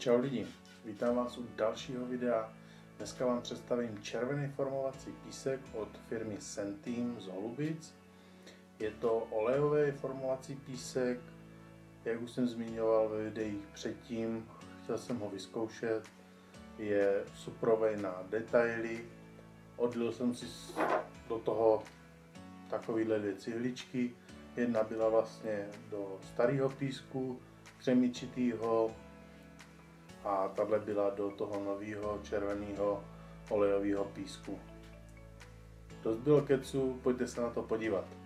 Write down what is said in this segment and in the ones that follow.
Čau lidi, vítám vás u dalšího videa. Dneska vám představím červený formovací písek od firmy Senteam z Holubic. Je to olejový formovací písek, jak už jsem zmiňoval ve videích předtím, chtěl jsem ho vyzkoušet. Je suprovej na detaily, odlil jsem si do toho takovýhle dvě cihličky. Jedna byla vlastně do starého písku, křemičitýho, a tahle byla do toho nového červeného olejového písku. Dost bylo kecu, pojďte se na to podívat.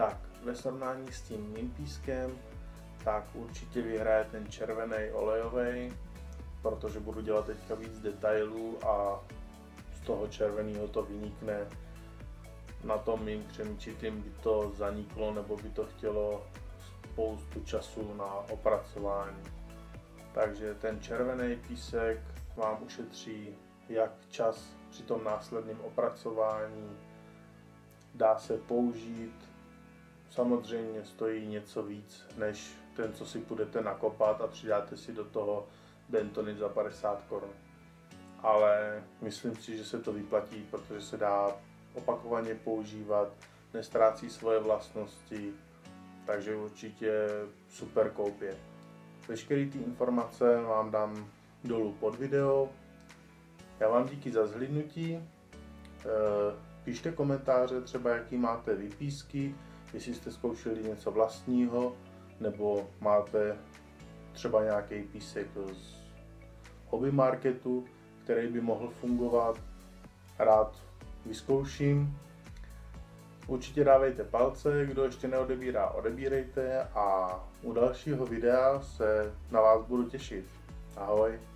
Tak, ve srovnání s tím mým pískem, tak určitě vyhraje ten červený olejový, protože budu dělat teďka víc detailů a z toho červeného to vynikne. Na tom mým křemičitým by to zaniklo nebo by to chtělo spoustu času na opracování. Takže ten červený písek vám ušetří jak čas při tom následném opracování, dá se použít, samozřejmě stojí něco víc, než ten, co si budete nakopat a přidáte si do toho bentonit za 50 korun. Ale myslím si, že se to vyplatí, protože se dá opakovaně používat, nestrácí svoje vlastnosti, takže určitě super koupě. Veškeré ty informace vám dám dolů pod video. Já vám díky za zhlídnutí. Eh, Pište komentáře třeba, jaký máte vypísky, jestli jste zkoušeli něco vlastního, nebo máte třeba nějaký písek z hobby marketu, který by mohl fungovat. Rád vyzkouším. Určitě dávejte palce, kdo ještě neodebírá, odebírejte a u dalšího videa se na vás budu těšit. Ahoj!